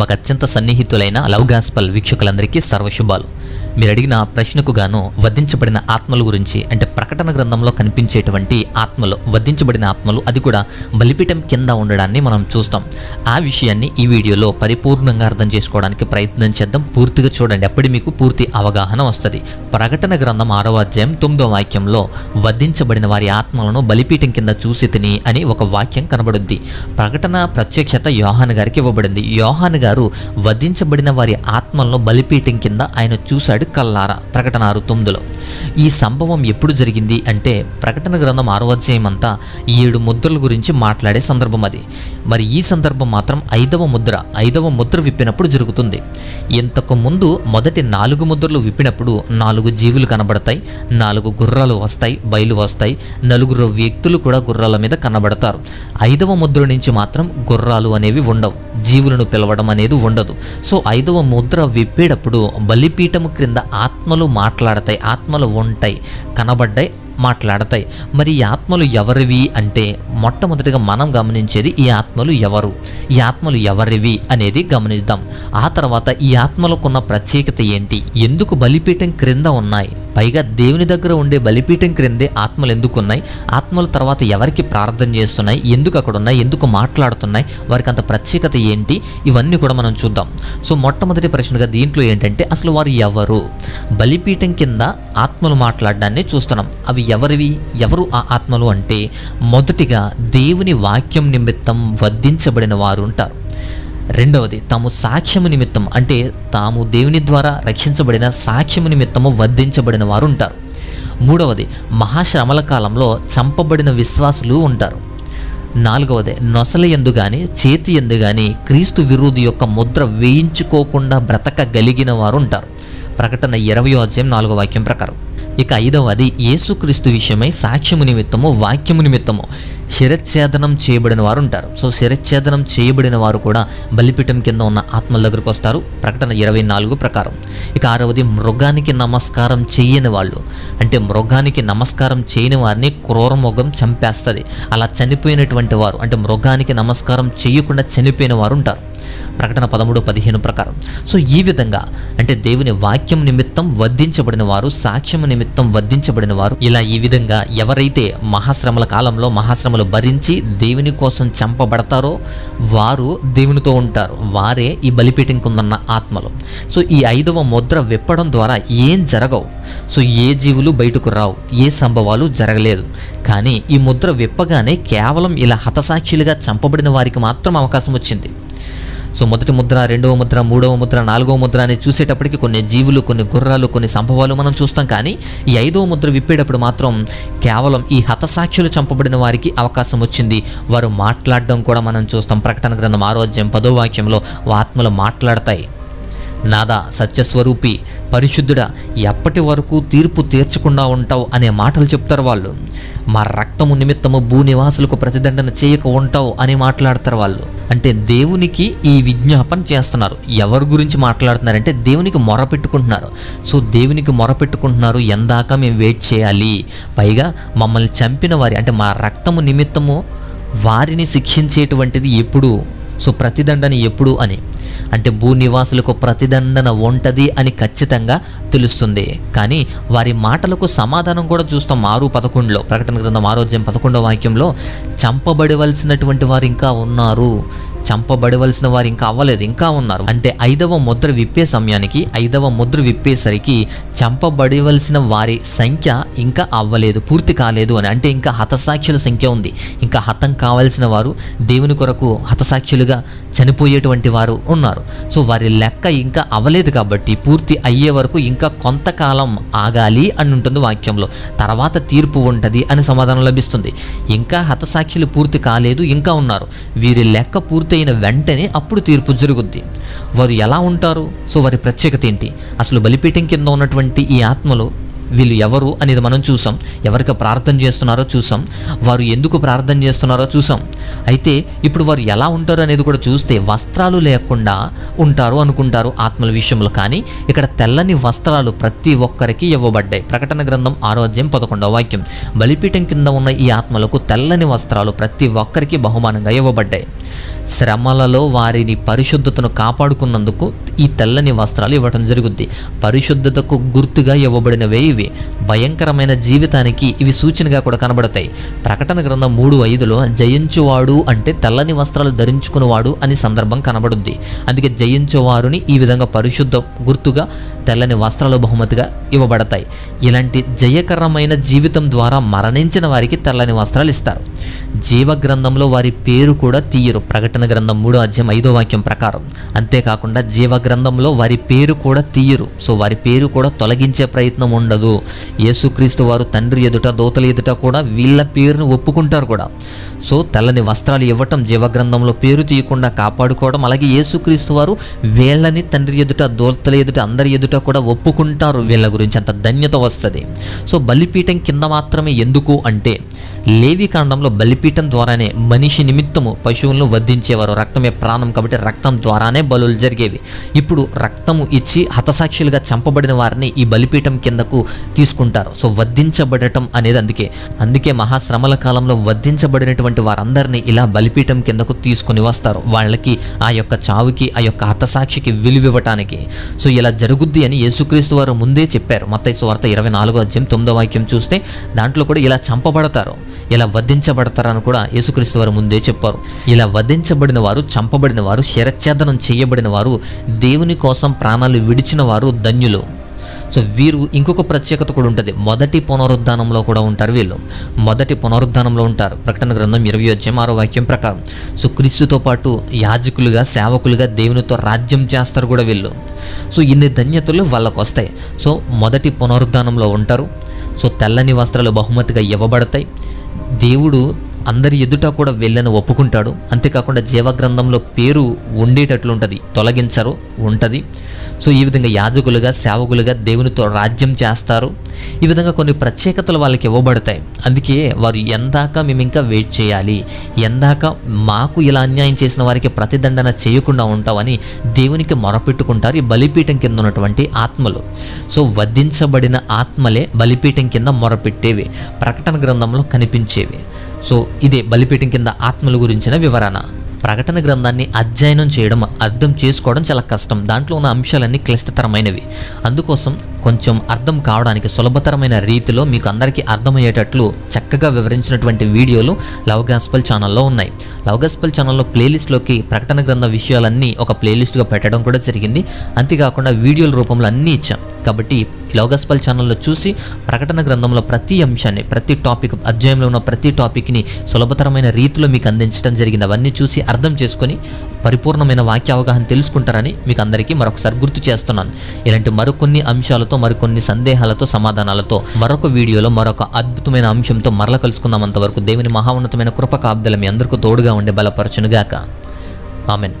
మాకు అత్యంత సన్నిహితులైన love gospel వీక్షకులందరికీ సర్వశుభాలు. మీరు అడిగిన ప్రశ్నకు గాను వధించబడిన ఆత్మల గురించి అంటే ప్రకటన గ్రంథంలో కనిపించేటువంటి ఆత్మలు వధించబడిన ఆత్మలు అది కూడా బలిపీఠం కింద ఉండడాన్ని మనం చూస్తాం. ఆ విషయాన్ని ఈ వీడియోలో పరిపూర్ణంగా అర్థం చేసుకోవడానికి ప్రయత్నం చేద్దాం. పూర్తిగా చూడండి. అప్పటి మీకు పూర్తి అవగాహన వస్తుంది. ప్రకటన గ్రంథం ఆరవ అధ్యాయం తొమ్మిదో వాక్యంలో వధించబడిన వారి ఆత్మలను బలిపీఠం కింద చూసి తిని అని ఒక వాక్యం కనబడుద్ది. ప్రకటన ప్రత్యక్షత యోహాన్ గారికి ఇవ్వబడింది. యోహాన్ గారు వధించబడిన వారి ఆత్మలను బలిపీఠం కింద ఆయన చూశాడు కల్లారా ప్రకటన ఆరు తొమ్మిదిలో. ఈ సంభవం ఎప్పుడు జరిగింది అంటే ప్రకటన గ్రంథం ఆరో అధ్యాయం అంతా ఏడు ముద్రల గురించి మాట్లాడే సందర్భం అది. మరి ఈ సందర్భం మాత్రం ఐదవ ముద్ర ఐదవ ముద్ర విప్పినప్పుడు జరుగుతుంది. ఇంతకు ముందు మొదటి నాలుగు ముద్రలు విప్పినప్పుడు నాలుగు జీవులు కనబడతాయి నాలుగు గుర్రాలు వస్తాయి బయలు వస్తాయి నలుగురు వ్యక్తులు కూడా గుర్రాల మీద కనబడతారు. ఐదవ ముద్ర నుంచి మాత్రం గుర్రాలు అనేవి ఉండవు జీవులను పిలవడం అనేది ఉండదు. సో ఐదవ ముద్ర విప్పేటప్పుడు బలిపీఠము క్రింద ఆత్మలు మాట్లాడతాయి ఆత్మలు ఉంటాయి కనబడ్డాయి మాట్లాడతాయి. మరి ఈ ఆత్మలు ఎవరివి అంటే మొట్టమొదటిగా మనం గమనించేది ఈ ఆత్మలు ఎవరు? ఈ ఆత్మలు ఎవరివి అనేది గమనిద్దాం. ఆ తర్వాత ఈ ఆత్మలకున్న ప్రత్యేకత ఏంటి? ఎందుకు బలిపీఠం క్రింద ఉన్నాయి? పైగా దేవుని దగ్గర ఉండే బలిపీఠం క్రిందే ఆత్మలు ఎందుకున్నాయి? ఆత్మల తర్వాత ఎవరికి ప్రార్థన చేస్తున్నాయి? ఎందుకు అక్కడ ఉన్నాయి ఎందుకు మాట్లాడుతున్నాయి? వారికి అంత ప్రత్యేకత ఏంటి? ఇవన్నీ కూడా మనం చూద్దాం. సో మొట్టమొదటి ప్రశ్నగా దీంట్లో ఏంటంటే అసలు వారు ఎవరు? బలిపీఠం కింద ఆత్మలు మాట్లాడడాన్ని చూస్తున్నాం. అవి ఎవరివి? ఎవరు ఆ ఆత్మలు అంటే మొదటిగా దేవుని వాక్యం నిమిత్తం వధించబడిన వారు ఉంటారు రెండవది తాము సాక్ష్యము నిమిత్తం అంటే తాము దేవుని ద్వారా రక్షించబడిన సాక్ష్యము నిమిత్తము వర్ధించబడిన వారు ఉంటారు మూడవది మహాశ్రమల కాలంలో చంపబడిన విశ్వాసులు ఉంటారు. నాలుగవది నొసల ఎందు కానీ చేతి ఎందు కానీ క్రీస్తు విరోధి యొక్క ముద్ర వేయించుకోకుండా బ్రతకగలిగిన వారు ఉంటారు ప్రకటన ఇరవయో అధ్యాయం నాలుగో వాక్యం ప్రకారం. ఇక ఐదవది యేసుక్రీస్తు విషయమై సాక్ష్యము నిమిత్తము వాక్యము నిమిత్తము శిరచ్ఛేదనం చేయబడిన వారు ఉంటారు. సో శిరచ్ఛేదనం చేయబడిన వారు కూడా బలిపీఠం కింద ఉన్న ఆత్మల దగ్గరకు వస్తారు. ప్రకటన ఇరవై నాలుగు ప్రకారం. ఇక ఆరవది మృగానికి నమస్కారం చేయని వాళ్ళు. అంటే మృగానికి నమస్కారం చేయని వారిని క్రూరమృగం చంపేస్తుంది. అలా చనిపోయినటువంటి వారు అంటే మృగానికి నమస్కారం చేయకుండా చనిపోయిన వారు ఉంటారు. ప్రకటన పదమూడు పదిహేను ప్రకారం. సో ఈ విధంగా అంటే దేవుని వాక్యం నిమిత్తం వర్ధించబడిన వారు సాక్ష్యం నిమిత్తం వధించబడిన వారు ఇలా ఈ విధంగా ఎవరైతే మహాశ్రమల కాలంలో మహాశ్రమలు భరించి దేవుని కోసం చంపబడతారో వారు దేవునితో ఉంటారు. వారే ఈ బలిపీఠం కిందన్న ఆత్మలు. సో ఈ ఐదవ ముద్ర విప్పడం ద్వారా ఏం జరగవు. సో ఏ జీవులు బయటకు రావు. ఏ సంభవాలు జరగలేదు. కానీ ఈ ముద్ర విప్పగానే కేవలం ఇలా హతసాక్షులుగా చంపబడిన వారికి మాత్రం అవకాశం వచ్చింది. సో మొదటి ముద్ర రెండవ ముద్ర మూడవ ముద్ర నాలుగవ ముద్ర అని చూసేటప్పటికి కొన్ని జీవులు కొన్ని గుర్రాలు కొన్ని సంభవాలు మనం చూస్తాం. కానీ ఈ ఐదవ ముద్ర విప్పేటప్పుడు మాత్రం కేవలం ఈ హతసాక్షులు చంపబడిన వారికి అవకాశం వచ్చింది. వారు మాట్లాడడం కూడా మనం చూస్తాం. ప్రకటన గ్రంథం ఆరోగ్యం పదో వాక్యంలో ఆత్మలు మాట్లాడతాయి. నాదా సత్యస్వరూపి పరిశుద్ధుడా ఎప్పటి వరకు తీర్పు తీర్చకుండా ఉంటావు అనే మాటలు చెప్తారు వాళ్ళు. మా రక్తము నిమిత్తము భూనివాసులకు ప్రతిదండన చేయక ఉంటావు అని మాట్లాడతారు వాళ్ళు. అంటే దేవునికి ఈ విజ్ఞాపన చేస్తున్నారు. ఎవరి గురించి మాట్లాడుతున్నారంటే దేవునికి మొర పెట్టుకుంటున్నారు. సో దేవునికి మొర పెట్టుకుంటున్నారు. ఎందాక మేము వెయిట్ చేయాలి. పైగా మమ్మల్ని చంపిన వారి అంటే మా రక్తము నిమిత్తము వారిని శిక్షించేటువంటిది ఎప్పుడు? సో ప్రతిదండని ఎప్పుడు అని. అంటే భూనివాసులకు ప్రతిదండన ఉంటది అని ఖచ్చితంగా తెలుస్తుంది. కానీ వారి మాటలకు సమాధానం కూడా చూస్తాం ఆరు పదకొండులో. ప్రకటన గ్రంథం ఆరోగ్యం పదకొండో వాక్యంలో చంపబడవలసినటువంటి వారు ఇంకా ఉన్నారు. చంపబడవలసిన వారు ఇంకా అవ్వలేదు ఇంకా ఉన్నారు. అంటే ఐదవ ముద్ర విప్పే సమయానికి ఐదవ ముద్ర విప్పేసరికి చంపబడవలసిన వారి సంఖ్య ఇంకా అవ్వలేదు పూర్తి కాలేదు అని. అంటే ఇంకా హతసాక్షుల సంఖ్య ఉంది. ఇంకా హతం కావలసిన వారు దేవుని కొరకు హతసాక్షులుగా చనిపోయేటువంటి వారు ఉన్నారు. సో వారి లెక్క ఇంకా అవ్వలేదు కాబట్టి పూర్తి అయ్యే వరకు ఇంకా కొంతకాలం ఆగాలి అని ఉంటుంది వాక్యంలో. తర్వాత తీర్పు ఉంటుంది అని సమాధానం లభిస్తుంది. ఇంకా హతసాక్షులు పూర్తి కాలేదు ఇంకా ఉన్నారు. వీరి లెక్క పూర్తి పూర్తయిన వెంటనే అప్పుడు తీర్పు జరుగుద్ది. వారు ఎలా ఉంటారు? సో వారి ప్రత్యేకత ఏంటి? అసలు బలిపీఠం కింద ఉన్నటువంటి ఈ ఆత్మలు వీళ్ళు ఎవరు అనేది మనం చూసాం. ఎవరికి ప్రార్థన చేస్తున్నారో చూసాం. వారు ఎందుకు ప్రార్థన చేస్తున్నారో చూసాం. అయితే ఇప్పుడు వారు ఎలా ఉంటారు అనేది కూడా చూస్తే వస్త్రాలు లేకుండా ఉంటారు అనుకుంటారు ఆత్మల విషయంలో. కానీ ఇక్కడ తెల్లని వస్త్రాలు ప్రతి ఒక్కరికి ఇవ్వబడ్డాయి. ప్రకటన గ్రంథం ఆరోగ్యం పదకొండవ వాక్యం. బలిపీఠం కింద ఉన్న ఈ ఆత్మలకు తెల్లని వస్త్రాలు ప్రతి ఒక్కరికి బహుమానంగా ఇవ్వబడ్డాయి. శ్రమలలో వారిని పరిశుద్ధతను కాపాడుకున్నందుకు ఈ తెల్లని వస్త్రాలు ఇవ్వటం జరుగుద్ది. పరిశుద్ధతకు గుర్తుగా ఇవ్వబడినవే ఇవి. భయంకరమైన జీవితానికి ఇవి సూచనగా కూడా కనబడతాయి. ప్రకటన గ్రంథం మూడు ఐదులో జయించువాడు అంటే తెల్లని వస్త్రాలు ధరించుకునేవాడు అని సందర్భం కనబడుద్ది. అందుకే జయించువారుని ఈ విధంగా పరిశుద్ధ గుర్తుగా తెల్లని వస్త్రాలు బహుమతిగా ఇవ్వబడతాయి. ఇలాంటి జయకరమైన జీవితం ద్వారా మరణించిన వారికి తెల్లని వస్త్రాలు ఇస్తారు. జీవ గ్రంథంలో వారి పేరు కూడా తీయరు. ప్రకటన గ్రంథం మూడో అధ్యాయం ఐదో వాక్యం ప్రకారం. అంతేకాకుండా జీవ గ్రంథంలో వారి పేరు కూడా తీయరు. సో వారి పేరు కూడా తొలగించే ప్రయత్నం ఉండదు. యేసుక్రీస్తు వారు తండ్రి ఎదుట దోతల ఎదుట కూడా వీళ్ళ పేరును ఒప్పుకుంటారు కూడా. సో తెల్లని వస్త్రాలు ఇవ్వటం జీవగ్రంథంలో పేరు తీయకుండా కాపాడుకోవడం అలాగే యేసుక్రీస్తు వారు వీళ్ళని తండ్రి ఎదుట దోతల ఎదుట అందరి ఎదుట కూడా ఒప్పుకుంటారు. వీళ్ళ గురించి అంత ధన్యత వస్తుంది. సో బలిపీఠం కింద మాత్రమే ఎందుకు అంటే లేవి కాండంలో బలిపీఠం ద్వారానే మనిషి నిమిత్తము పశువులను వధించేవారు. రక్తమే ప్రాణం కాబట్టి రక్తం ద్వారానే బలులు జరిగేవి. ఇప్పుడు రక్తము ఇచ్చి హతసాక్షులుగా చంపబడిన వారిని ఈ బలిపీఠం కిందకు తీసుకుంటారు. సో వధించబడటం అనేది అందుకే. అందుకే మహాశ్రమల కాలంలో వధించబడినటువంటి వారందరినీ ఇలా బలిపీఠం కిందకు తీసుకుని వస్తారు. వాళ్ళకి ఆ యొక్క చావుకి ఆ యొక్క హతసాక్షికి విలువివ్వటానికి సో ఇలా జరుగుద్ది అని యేసుక్రీస్తు వారు ముందే చెప్పారు. మత్తైసు వార్త ఇరవై నాలుగో అధ్యాయం తొమ్మిదో వాక్యం చూస్తే దాంట్లో కూడా ఇలా చంపబడతారు. ఇలా వధించబడతారని కూడా యేసుక్రీస్తు వారు ముందే చెప్పారు. ఇలా వధించబడిన వారు చంపబడిన వారు శరచ్ఛేదనం చేయబడిన వారు దేవుని కోసం ప్రాణాలు విడిచిన వారు ధన్యులు. సో వీరు ఇంకొక ప్రత్యేకత కూడా ఉంటుంది. మొదటి పునరుద్ధానంలో కూడా ఉంటారు వీళ్ళు. మొదటి పునరుద్ధానంలో ఉంటారు. ప్రకటన గ్రంథం ఇరవై అధ్యాయం ఆరో వాక్యం ప్రకారం. సో క్రీస్తుతో పాటు యాజకులుగా సేవకులుగా దేవునితో రాజ్యం చేస్తారు కూడా వీళ్ళు. సో ఇన్ని ధన్యతలు వాళ్ళకు వస్తాయి సో మొదటి పునరుద్ధానంలో ఉంటారు. సో తెల్లని వస్త్రాలు బహుమతిగా ఇవ్వబడతాయి. దేవుడు అందరి ఎదుట కూడా వెళ్ళని ఒప్పుకుంటాడు. అంతేకాకుండా జీవగ్రంథంలో పేరు ఉండేటట్లు ఉంటుంది తొలగించరు ఉంటుంది. సో ఈ విధంగా యాజకులుగా సేవకులుగా దేవునితో రాజ్యం చేస్తారు. ఈ విధంగా కొన్ని ప్రత్యేకతలు వాళ్ళకి ఇవ్వబడతాయి. అందుకే వారు ఎందాక మేము ఇంకా వెయిట్ చేయాలి. ఎందాక మాకు ఇలా అన్యాయం చేసిన వారికి ప్రతిదండన చేయకుండా ఉంటామని దేవునికి మొరపెట్టుకుంటారు ఈ బలిపీఠం కింద ఉన్నటువంటి ఆత్మలు. సో వధించబడిన ఆత్మలే బలిపీఠం కింద మొరపెట్టేవి. ప్రకటన గ్రంథంలో కనిపించేవి. సో ఇదే బలిపీఠం కింద ఆత్మల గురించిన వివరణ. ప్రకటన గ్రంథాన్ని అధ్యయనం చేయడం అర్థం చేసుకోవడం చాలా కష్టం. దాంట్లో ఉన్న అంశాలన్నీ క్లిష్టతరమైనవి. అందుకోసం కొంచెం అర్థం కావడానికి సులభతరమైన రీతిలో మీకు అందరికీ అర్థమయ్యేటట్లు చక్కగా వివరించినటువంటి వీడియోలు లవ్ గాస్పల్ ఛానల్లో ఉన్నాయి. లవ్ గస్పల్ ఛానల్లో ప్లేలిస్ట్లోకి ప్రకటన గ్రంథ విషయాలన్నీ ఒక ప్లేలిస్ట్గా పెట్టడం కూడా జరిగింది. అంతేకాకుండా వీడియోల రూపంలో అన్నీ ఇచ్చాం. కాబట్టి లౌగస్పల్ ఛానల్లో చూసి ప్రకటన గ్రంథంలో ప్రతి అంశాన్ని ప్రతి టాపిక్ అధ్యాయంలో ఉన్న ప్రతి టాపిక్ని సులభతరమైన రీతిలో మీకు అందించడం జరిగింది. అవన్నీ చూసి అర్థం చేసుకొని పరిపూర్ణమైన వాక్య అవగాహన తెలుసుకుంటారని మీకు అందరికీ మరొకసారి గుర్తు చేస్తున్నాను. ఇలాంటి మరికొన్ని అంశాలతో మరికొన్ని సందేహాలతో సమాధానాలతో మరొక వీడియోలో మరొక అద్భుతమైన అంశంతో మరల కలుసుకుందాం అంతవరకు దేవుని మహా ఉన్నతమైన కృప కాబ్దల మీ అందరికీ తోడుగా తోడుగా ఉండే బలపరచునుగాక. ఆమెన్.